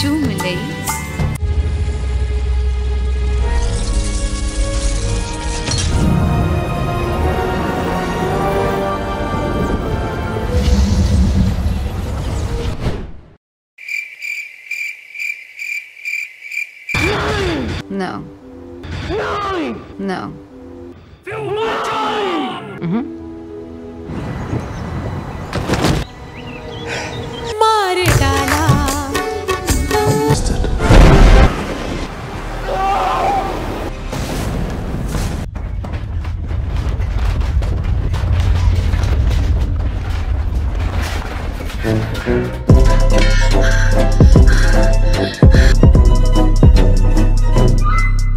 two minutes. No. Nine! No. Two,